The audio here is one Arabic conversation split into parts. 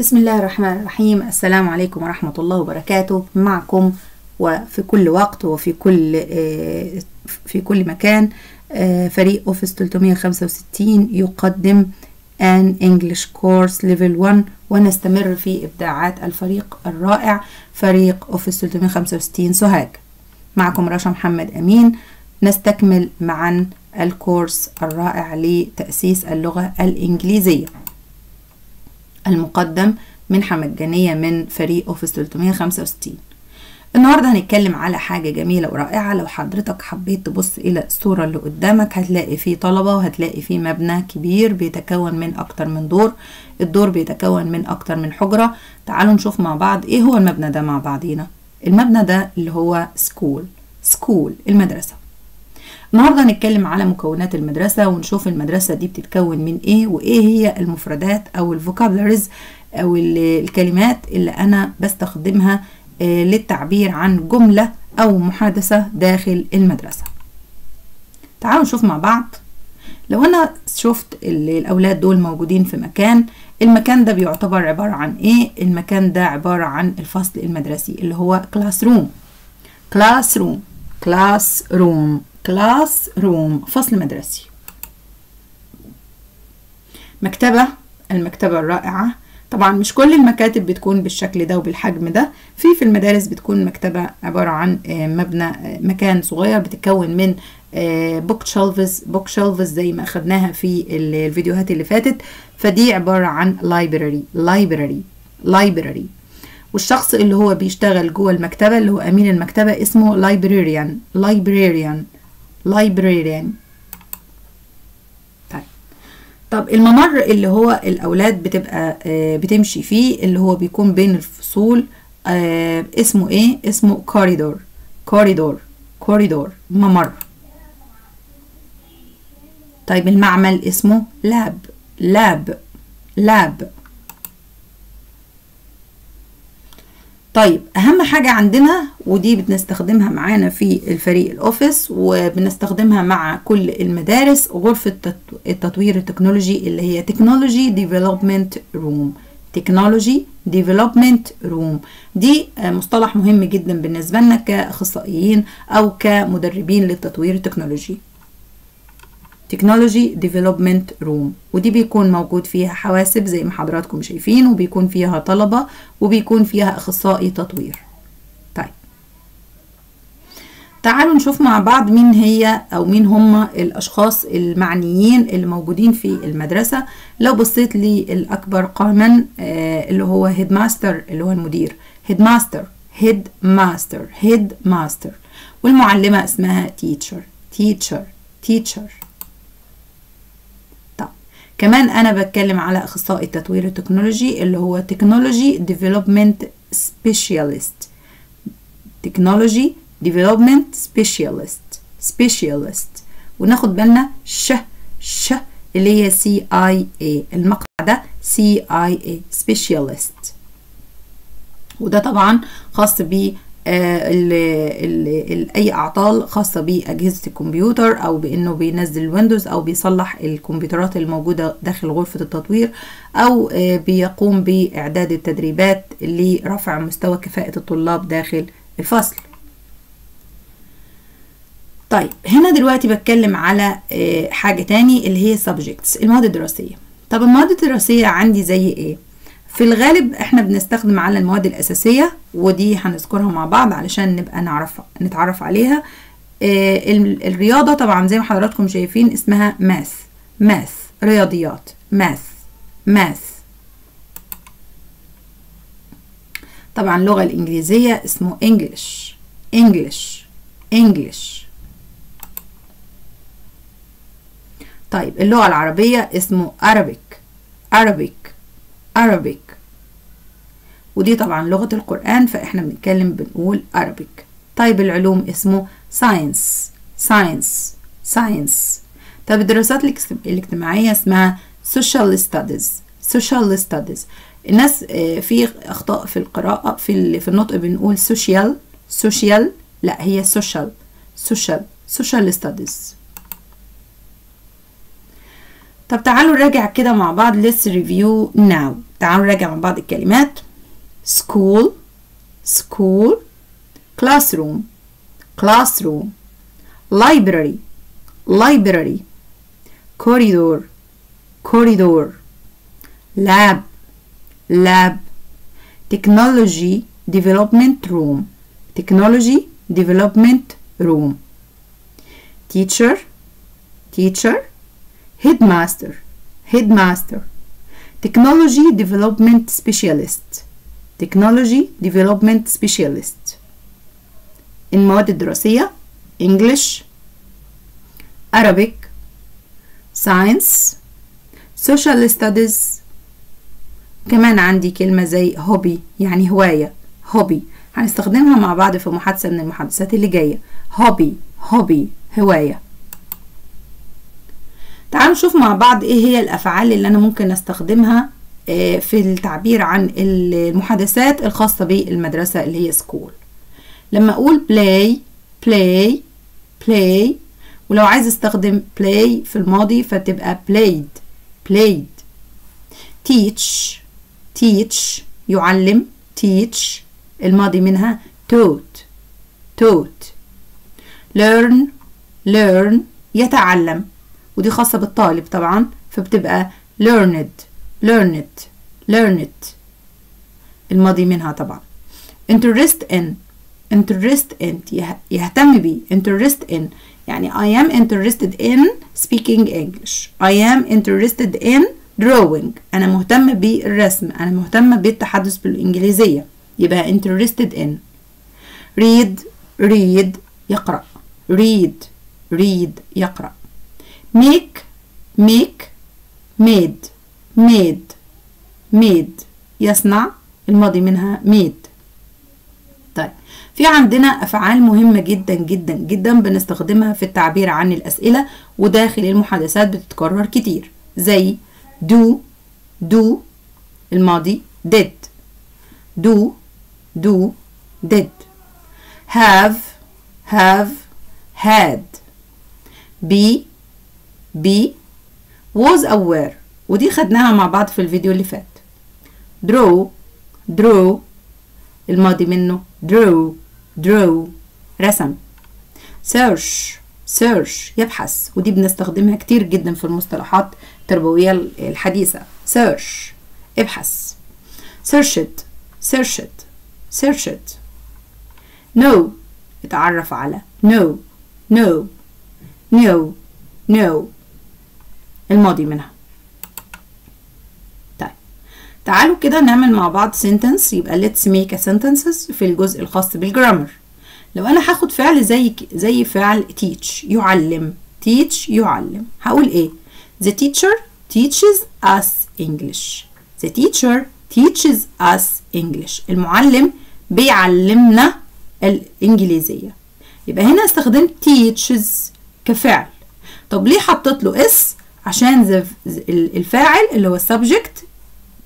بسم الله الرحمن الرحيم السلام عليكم ورحمة الله وبركاته معكم وفي كل وقت وفي كل في كل مكان فريق Office 365 يقدم an English course level 1 ونستمر في إبداعات الفريق الرائع. فريق Office 365 سوهاج. معكم رشا محمد أمين. نستكمل معا الكورس الرائع لتأسيس اللغة الإنجليزية. المقدم منحة مجانية من فريق Office 365 النهاردة هنتكلم على حاجة جميلة ورائعة. لو حضرتك حبيت تبص إلى الصورة اللي قدامك هتلاقي فيه طلبة وهتلاقي فيه مبنى كبير بيتكون من أكتر من دور. الدور بيتكون من أكتر من حجرة. تعالوا نشوف مع بعض إيه هو المبنى ده مع بعضينا. المبنى ده اللي هو school. school المدرسة. النهاردة هنتكلم على مكونات المدرسة ونشوف المدرسة دي بتتكون من إيه وإيه هي المفردات أو ال vocabularies أو الكلمات اللي أنا بستخدمها للتعبير عن جملة أو محادثة داخل المدرسة. تعالوا نشوف مع بعض. لو أنا شفت الأولاد دول موجودين في مكان المكان ده بيعتبر عبارة عن إيه؟ المكان ده عبارة عن الفصل المدرسي اللي هو كلاس روم كلاس روم كلاس روم كلاس روم فصل مدرسي. مكتبة المكتبة الرائعة. طبعا مش كل المكاتب بتكون بالشكل ده وبالحجم ده. في في المدارس بتكون مكتبة عبارة عن مبنى مكان صغير بتتكون من book shelves book shelves زي ما أخدناها في الفيديوهات اللي فاتت. فدي عبارة عن library library library والشخص اللي هو بيشتغل جوه المكتبة اللي هو أمين المكتبة اسمه librarian librarian librarian. طيب. طب الممر اللي هو الأولاد بتبقى بتمشي فيه اللي هو بيكون بين الفصول اسمه إيه؟ اسمه corridor corridor corridor ممر. طيب المعمل اسمه lab lab lab طيب أهم حاجة عندنا ودي بنستخدمها معانا في الفريق ال office وبنستخدمها مع كل المدارس غرفة التطوير التكنولوجي اللي هي technology development room technology development room دي مصطلح مهم جدا بالنسبة لنا كأخصائيين أو كمدربين للتطوير التكنولوجي. technology development room ودي بيكون موجود فيها حواسب زي ما حضراتكم شايفين وبيكون فيها طلبة وبيكون فيها أخصائي تطوير. طيب. تعالوا نشوف مع بعض مين هي أو مين هم الأشخاص المعنيين اللي موجودين في المدرسة. لو بصيت للأكبر قاما آه اللي هو headmaster اللي هو المدير. headmaster headmaster headmaster والمعلمة اسمها teacher teacher teacher كمان أنا بتكلم على أخصائي التطوير التكنولوجي اللي هو technology development specialist technology development specialist specialist وناخد بالنا ش ش اللي هي سي اي اي المقطع ده c i a specialist وده طبعا خاص ب ال أي أعطال خاصة بأجهزة الكمبيوتر أو بإنه بينزل Windows أو بيصلح الكمبيوترات الموجودة داخل غرفة التطوير أو بيقوم بإعداد التدريبات لرفع مستوى كفاءة الطلاب داخل الفصل. طيب هنا دلوقتي بتكلم على حاجة تاني اللي هي subjects المواد الدراسية. طب المواد الدراسية عندي زي إيه؟ في الغالب إحنا بنستخدم على المواد الأساسية ودي هنذكرها مع بعض علشان نبقى نعرف نتعرف عليها. آه الرياضة طبعا زي ما حضراتكم شايفين اسمها ماث ماث رياضيات ماث ماث طبعا اللغة الإنجليزية اسمه English English English. طيب اللغة العربية اسمه Arabic Arabic. Arabic. ودي طبعا لغة القرآن فإحنا بنتكلم بنقول Arabic. طيب العلوم اسمه Science. Science. Science. طيب الدراسات الاجتماعية اسمها Social Studies. Social Studies. الناس في أخطاء في القراءة في في النطق بنقول social. Social. لا هي social. Social. Social studies. طب تعالوا نراجع كده مع بعض. Let's review now. تعالوا نراجع مع بعض الكلمات school school classroom classroom library library corridor corridor lab lab technology development room technology development room teacher teacher headmaster headmaster technology development specialist technology development specialist المواد الدراسية English Arabic Science Social Studies. كمان عندي كلمة زي hobby يعني هواية. hobby هنستخدمها مع بعض في محادثة من المحادثات اللي جاية. hobby hobby هواية. تعالوا نشوف مع بعض إيه هي الأفعال اللي أنا ممكن استخدمها في التعبير عن المحادثات الخاصة بالمدرسة اللي هي سكول لما أقول play play play ولو عايز أستخدم play في الماضي فتبقى played played. Teach teach يعلم teach الماضي منها taught taught. Learn learn يتعلم. ودي خاصة بالطالب طبعا فبتبقى learned learned learned الماضي منها طبعا interest in interest in يهتم بيه interest in يعني I am interested in speaking English I am interested in drawing أنا مهتم بالرسم أنا مهتمة بالتحدث بالإنجليزية يبقى interested in read read يقرأ read read يقرأ make make made made made يصنع الماضي منها made طيب في عندنا أفعال مهمة جدا جدا جدا بنستخدمها في التعبير عن الأسئلة وداخل المحادثات بتتكرر كتير زي do do الماضي did do do did have have had be be was aware. ودي خدناها مع بعض في الفيديو اللي فات. Draw draw. الماضي منه. Drew drew رسم. Search search. يبحث. ودي بنستخدمها كتير جدا في المصطلحات التربوية الحديثة. Search. ابحث. Search it. Search it. Search it. اتعرف على. Know know know know الماضي منها. طيب. تعالوا كده نعمل مع بعض sentence يبقى let's make a sentences في الجزء الخاص بالجرامر لو أنا هاخد فعل زي زي فعل teach يعلم. teach يعلم. هقول إيه؟ The teacher teaches us English. The teacher teaches us English. المعلم بيعلمنا الإنجليزية. يبقى هنا استخدمت teaches كفعل. طب ليه حطيت له s عشان الفاعل اللي هو ال subject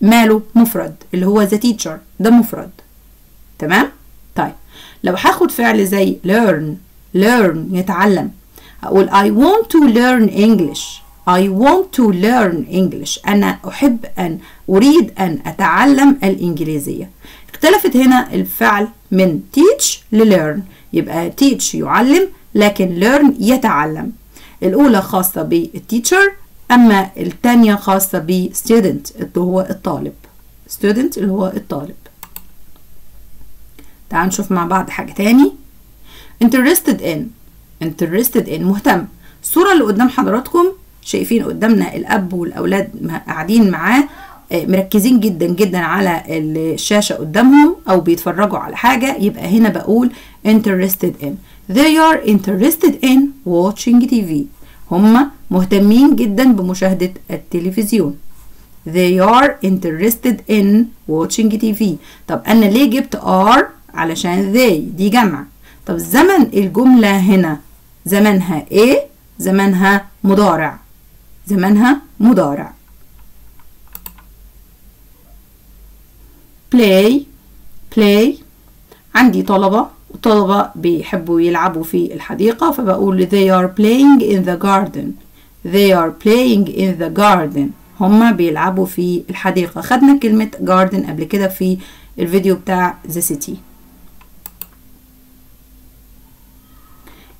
ماله مفرد اللي هو the teacher ده مفرد. تمام؟ طيب لو هاخد فعل زي learn learn يتعلم أقول I want to learn English I want to learn English أنا أحب أن أريد أن أتعلم الإنجليزية. اختلفت هنا الفعل من teach ل learn يبقى teach يعلم لكن learn يتعلم. الأولى خاصة بالتيتشر أما الثانية خاصة ب student اللي هو الطالب. student اللي هو الطالب. تعال نشوف مع بعض حاجة تاني. interested in. interested in. مهتم. الصورة اللي قدام حضراتكم شايفين قدامنا الأب والأولاد قاعدين معاه مركزين جدا جدا على الشاشة قدامهم أو بيتفرجوا على حاجة يبقى هنا بقول interested in. they are interested in watching TV هم مهتمين جدا بمشاهدة التلفزيون. They are interested in watching TV طب أنا ليه جبت are علشان they دي جمع. طب زمن الجملة هنا. زمنها إيه زمنها مضارع. زمنها مضارع. Play play. عندي طلبة. الطلبة بيحبوا يلعبوا في الحديقة فبقول they are playing in the garden. They are playing in the garden. هما بيلعبوا في الحديقة. خدنا كلمة garden قبل كده في الفيديو بتاع the city.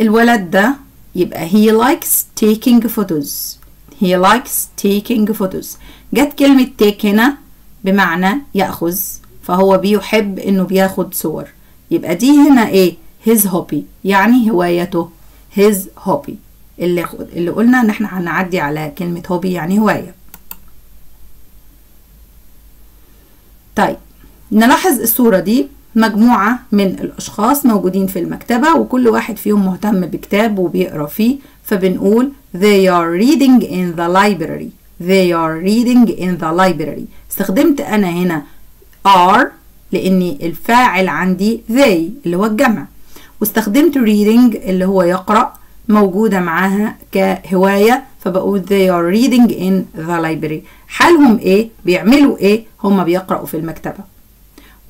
الولد ده يبقى he likes taking photos. He likes taking photos. جت كلمة take هنا بمعنى يأخذ فهو بيحب إنه بياخد صور. يبقى دي هنا إيه his hobby يعني هوايته his hobby. اللي اللي قلنا إن إحنا هنعدي على كلمة hobby يعني هواية. طيب نلاحظ الصورة دي مجموعة من الأشخاص موجودين في المكتبة وكل واحد فيهم مهتم بكتاب وبيقرأ فيه فبنقول they are reading in the library. they are reading in the library. استخدمت أنا هنا are لأني الفاعل عندي they اللي هو الجمع. واستخدمت reading اللي هو يقرأ موجودة معاها كهواية فبقول they are reading in the library. حالهم إيه؟ بيعملوا إيه؟ هم بيقرأوا في المكتبة.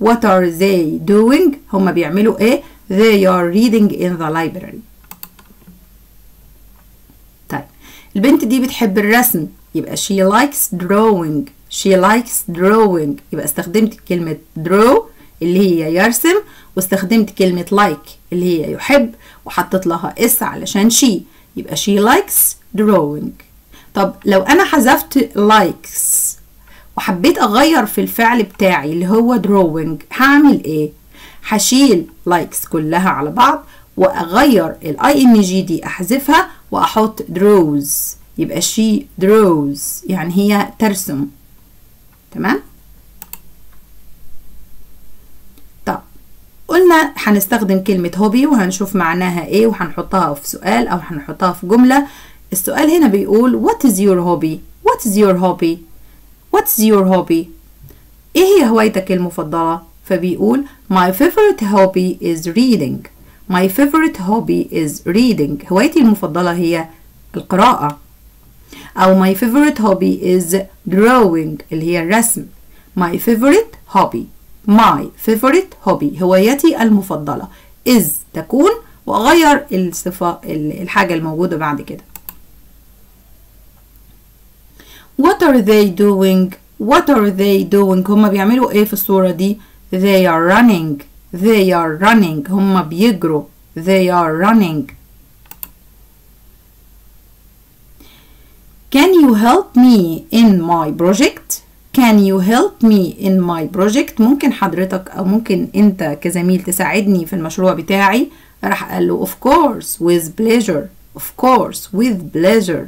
What are they doing هم بيعملوا إيه؟ they are reading in the library. طيب البنت دي بتحب الرسم يبقى she likes drawing. She likes drawing. يبقى استخدمت كلمة draw اللي هي يرسم واستخدمت كلمة like اللي هي يحب وحطيت لها اس علشان she. يبقى she likes drawing. طب لو أنا حذفت likes وحبيت أغير في الفعل بتاعي اللي هو drawing هعمل إيه؟ هشيل likes كلها على بعض ال ing دي أحذفها وأحط draws. يبقى she draws. يعني هي ترسم. تمام؟ طب قلنا هنستخدم كلمة hobby وهنشوف معناها إيه وهنحطها في سؤال أو هنحطها في جملة. السؤال هنا بيقول what is your hobby? What is your hobby? What's your hobby? إيه هي هوايتك المفضلة؟ فبيقول my favorite hobby is reading. My favorite hobby is reading. هوايتي المفضلة هي القراءة. أو my favorite hobby is drawing اللي هي الرسم my favorite hobby my favorite hobby هوايتي المفضلة is تكون وأغير الصفة الحاجة الموجودة بعد كده What are they doing? What are they doing? هما بيعملوا إيه في الصورة دي؟ They are running. They are running. هما بيجروا. They are running. Can you help me in my project? Can you help me in my project? ممكن حضرتك أو ممكن أنت كزميل تساعدني في المشروع بتاعي؟ راح قال له of course with pleasure. Of course with pleasure.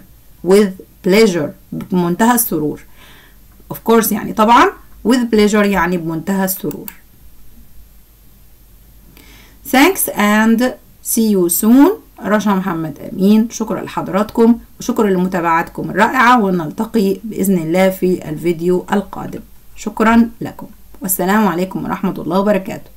With pleasure بمنتهى السرور of course يعني طبعا with pleasure يعني بمنتهى السرور thanks and see you soon رشا محمد أمين شكرا لحضراتكم وشكرا لمتابعتكم الرائعة ونلتقي بإذن الله في الفيديو القادم. شكرا لكم. والسلام عليكم ورحمة الله وبركاته.